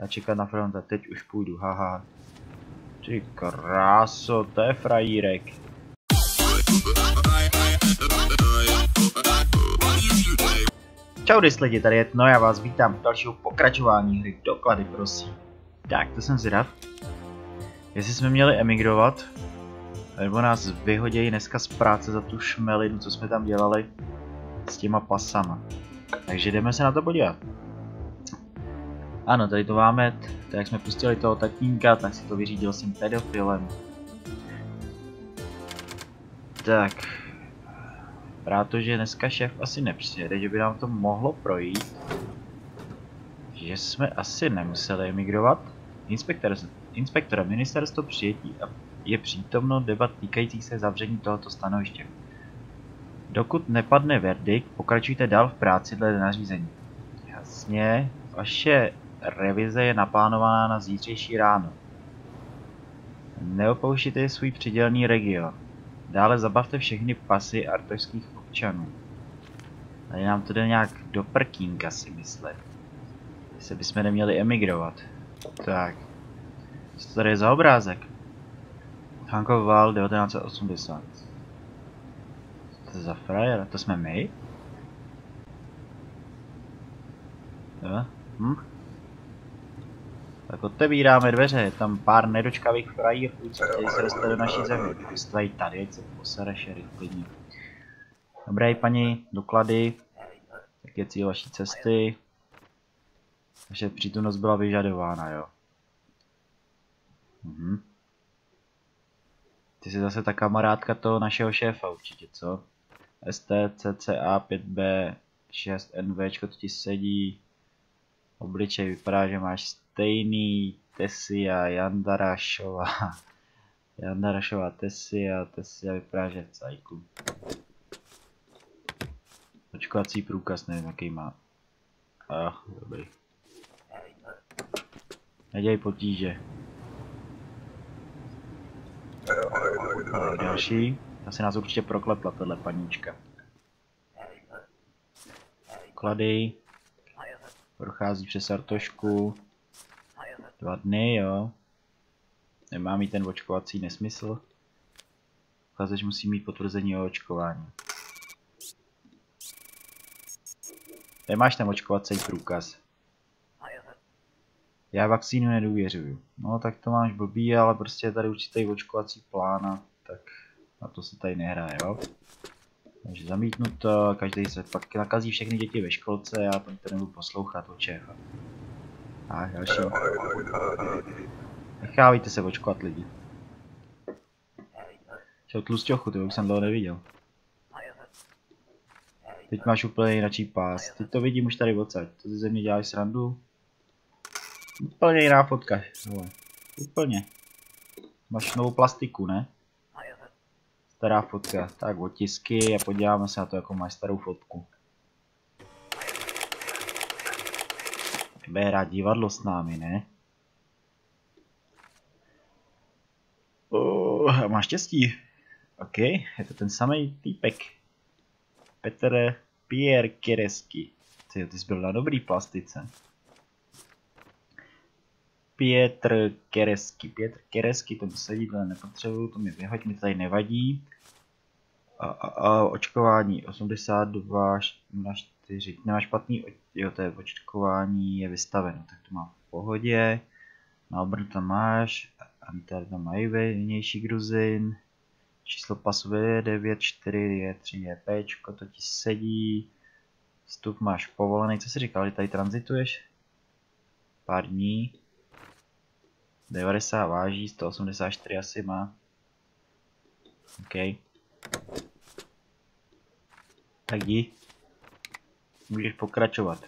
Já čekat na fronta, teď už půjdu, haha. Ty kráso, to je frajírek. Čau lidi, tady je no já vás vítám v dalšího pokračování hry Doklady, prosím. Tak, to jsem zvědav. Jestli jsme měli emigrovat, nebo nás vyhodějí dneska z práce za tu šmelinu, co jsme tam dělali s těma pasama. Takže jdeme se na to podívat. Ano, tady to máme, tak jak jsme pustili toho tatínka, tak si to vyřídil s tím pedofilem. Tak. Protože dneska šéf asi nepřijede, že by nám to mohlo projít. Že jsme asi nemuseli emigrovat. Inspektor, inspektora ministerstvo přijetí a je přítomno debat týkajících se zavření tohoto stanoviště. Dokud nepadne verdikt, pokračujte dál v práci dle nařízení. Jasně, vaše revize je naplánovaná na zítřejší ráno. Neopouštěte svůj přidělený region. Dále zabavte všechny pasy artošských občanů. Tady nám to jde nějak do prkínka si myslet. Jestli bychom neměli emigrovat. Tak. Co tady je za obrázek? Hankov Val 1980. Co to je za frajer? To jsme my? Jo? Hm? Tak otevíráme dveře, je tam pár nedočkavých frajírů, co chtějí se dostat do naší země. Vystají tady, ať se posere šerif klidně. Dobré, paní, doklady. Jak je cíl vaší cesty? Vaše přítomnost byla vyžadována, jo. Mhm. Ty jsi zase ta kamarádka toho našeho šéfa určitě, co? ST, CCA, 5B, 6, NV, to ti sedí. Obličej vypadá, že máš stejný Tesia, Jandarašová. Jandarašová Tesia, Tesia vypadá, že je cajku. Očkovací průkaz, nevím jaký má. Ach, dobrý. Nedělej potíže. další. Asi nás určitě proklepla tahle paníčka. Klady. Prochází přes Artošku. Dva dny, jo. Nemá mít ten očkovací nesmysl. Uchazeč musí mít potvrzení o očkování. Nemáš tam očkovací průkaz. Já vakcínu nedůvěřuju. No tak to máš blbý, ale prostě je tady určitý očkovací plán a tak na to se tady nehraje, jo. Takže zamítnu to, každý se pak nakazí všechny děti ve školce, já to nebudu poslouchat od šéfa. A další. Nechávejte se očkovat lidi. Čau tlustěchu, ty už jsem dlouho neviděl. Teď máš úplně jináčí pás. Teď to vidím už tady odsaď. To ze mě děláš srandu? Úplně jiná fotka. Hele. Úplně. Máš novou plastiku, ne? Stará fotka. Tak otisky a podíváme se na to, jako máš starou fotku. Bude hrát divadlo s námi, ne? Oh, máš štěstí. OK, je to ten samý týpek. Petr Pierre Keresky. Ty, ty jsi byl na dobrý plastice. Pietr Keresky. Pietr Keresky, to sedí, to nepotřebuju, to mi vyhoď, mi tady nevadí. A, a, a očkování 82 na 4. Nemá špatný, jo, to je očkování, je vystaveno, tak to má v pohodě. Na obr tam máš, Anter tam mají vnější gruzin. Číslo pasu je 9, 4, je 3, je P, to ti sedí. Vstup máš povolený, co jsi říkal, že tady transituješ? Pár dní. 90 váží, 184 asi má. OK. Tak jdi. Můžeš pokračovat.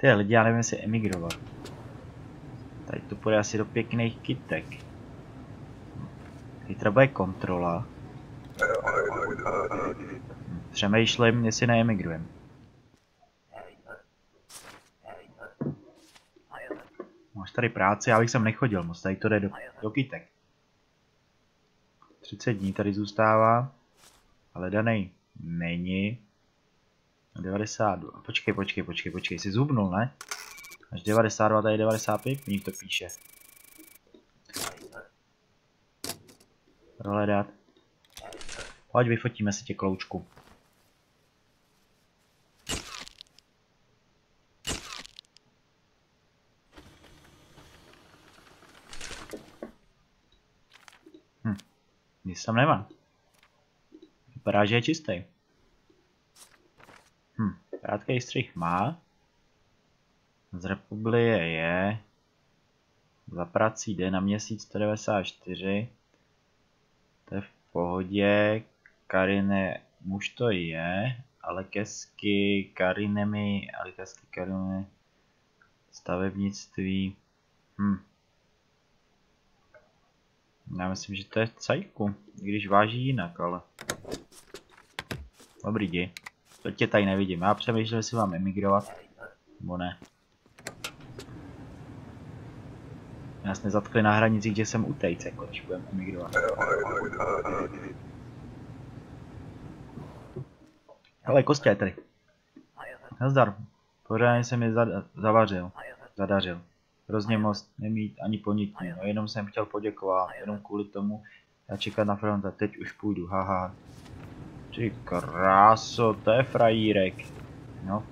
Ty lidi, já nevím, jestli emigrovat. Tady to půjde asi do pěkných kytek. Zítra bude kontrola. Přemýšlím, jestli neemigrujem. Máš tady práci, já bych sem nechodil moc, tady to jde do, do kytek. 30 dní tady zůstává, ale danej není. 92. Počkej, počkej, počkej, počkej, jsi zhubnul, ne? Až 92, tady 95, mi to píše. Prohledat. Pojď, vyfotíme si tě kloučku. Hm. Nic tam nemá. Vypadá, že je čistý. Krátký střih má. Z Republie je. Za prací jde na měsíc 194. To je v pohodě. Karine muž to je, ale kesky Karinemi, ale kesky Karine stavebnictví. Hm. Já myslím, že to je cajku, když váží jinak, ale... Dobrý dí. To tě tady nevidím. Já přemýšlím, jestli mám emigrovat. Nebo ne. Já jsme zatkli na hranicích, že jsem utejce, jako když budeme emigrovat. Ale kostě je tady. Nazdar. Pořádně se mi zavařil. Zadařil. Hrozně moc nemít ani ponití. No jenom jsem chtěl poděkovat, jenom kvůli tomu. Já čekat na front a teď už půjdu, haha. Ty kráso, to je frajírek. No.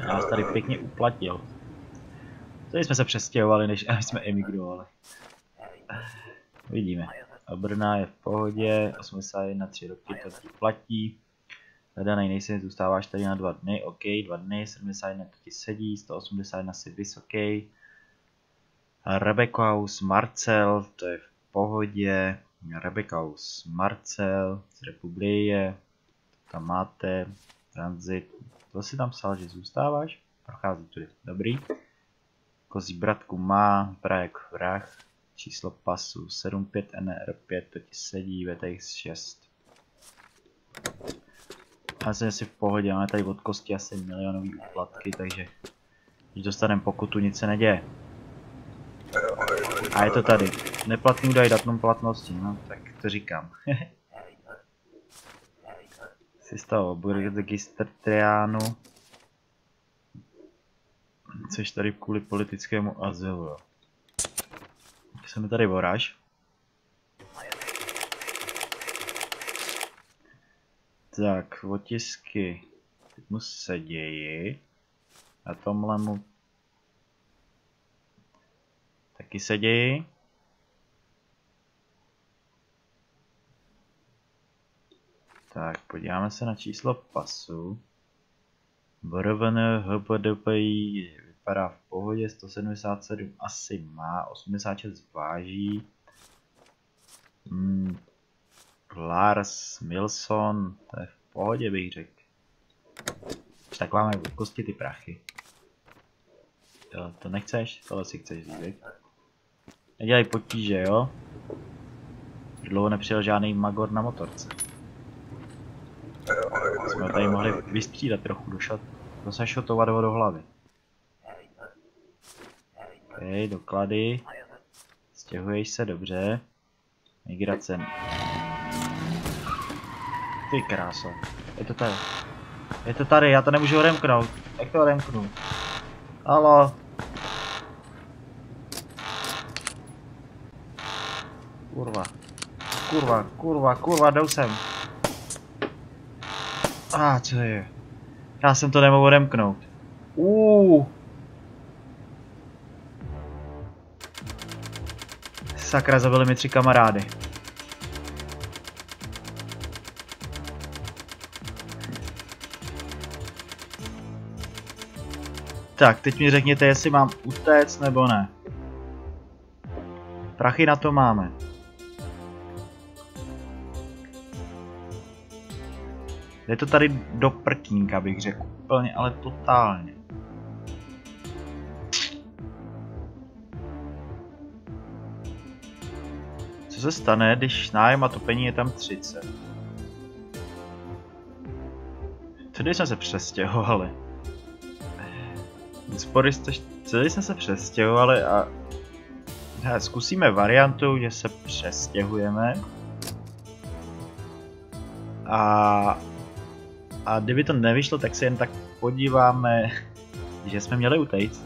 Já nás tady pěkně uplatil. Tady jsme se přestěhovali, než jsme emigrovali. Vidíme. Brna je v pohodě, 81 3 roky, to ti platí. Hledanej nejsi, zůstáváš tady na dva dny, OK, dva dny, 71 to ti sedí, 181 si vysoký. Rebekaus Marcel, to je v pohodě. Rebekaus Marcel z Republie, tam máte, transit, to si tam psal, že zůstáváš, prochází tudy, dobrý. Kozí bratku má, Brajek vrah, číslo pasu 75 NR5, to ti sedí, VTX 6. Já jsem si v pohodě, máme tady od kosti asi milionový úplatky, takže když dostaneme pokutu, nic se neděje. A je to tady. Neplatný údaj datum platnosti, no tak to říkám. toho registr Triánu. Což tady kvůli politickému azylu, jo. Se mi tady voráš. Tak, otisky. Teď mu dějí. Na tomhle mu taky dějí. Tak, podíváme se na číslo pasu. BRVN HPDPI vypadá v pohodě, 177 asi má, 86 váží. Hmm, Lars Milson, to je v pohodě bych řekl. Tak máme v kosti ty prachy. Jo, to nechceš? Tohle si chceš říct, Nedělej potíže, jo? Dlouho nepřijel žádný magor na motorce. Jsme tady mohli vystřídat trochu, došat, dosašotovat ho do hlavy. OK, doklady. Stěhuješ se, dobře. Migrace ty kráso. Je to tady. Je to tady, já to nemůžu odemknout. Jak to odemknu? Halo. Kurva. Kurva, kurva, kurva, jdou sem. A ah, co je? Já jsem to nemohl odemknout. Uh. Sakra, zabili mi tři kamarády. Tak, teď mi řekněte, jestli mám utéct nebo ne. Prachy na to máme. Je to tady do prkínka, bych řekl. Úplně, ale totálně. Co se stane, když nájem a topení je tam 30? Tedy jsme se přestěhovali. Spory jste, celý jsme se přestěhovali a hele, zkusíme variantu, že se přestěhujeme. A, a kdyby to nevyšlo, tak se jen tak podíváme, že jsme měli utejít.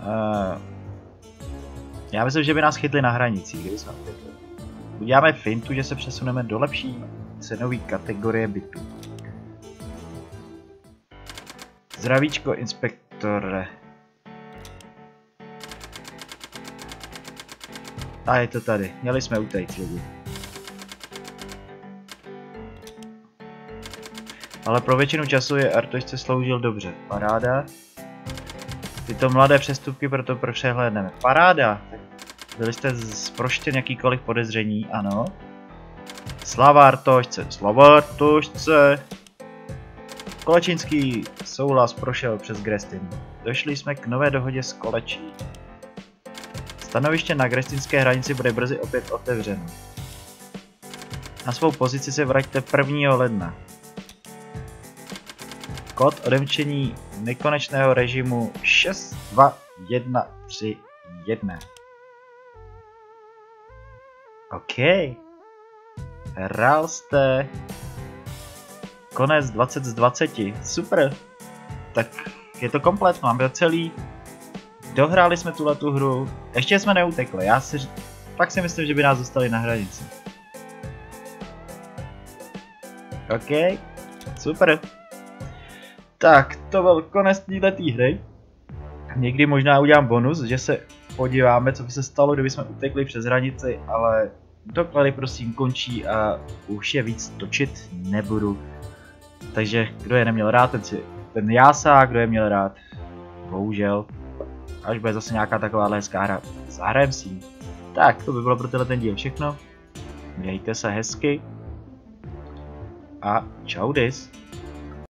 Uh, já myslím, že by nás chytli na hranici, kdyby jsme utekli. Uděláme fintu, že se přesuneme do lepší cenové kategorie bytu. Zdravíčko, inspektore. A je to tady. Měli jsme utejít lidi. Ale pro většinu času je Artošce sloužil dobře. Paráda. Tyto mladé přestupky proto přehlédneme. Paráda. Byli jste zproštěn jakýkoliv podezření, ano. Slava Artošce, slava Artošce. Kolečínský souhlas prošel přes Grestin. Došli jsme k nové dohodě s Kolečí. Stanoviště na grestinské hranici bude brzy opět otevřeno. Na svou pozici se vraťte 1. ledna. Kód odemčení nekonečného režimu 62131. OK. Hrál jste konec 20 z 20. Super. Tak je to komplet, máme celý. Dohráli jsme tuhle tu hru. Ještě jsme neutekli, já si... Pak si myslím, že by nás dostali na hranici. OK. Super. Tak, to byl konec této hry. Někdy možná udělám bonus, že se podíváme, co by se stalo, kdyby jsme utekli přes hranici, ale doklady prosím končí a už je víc točit nebudu. Takže kdo je neměl rád, ten, si, ten jásá, kdo je měl rád, bohužel. Až bude zase nějaká taková hezká hra, zahrajem si Tak, to by bylo pro tenhle ten díl všechno. Mějte se hezky. A čau dis.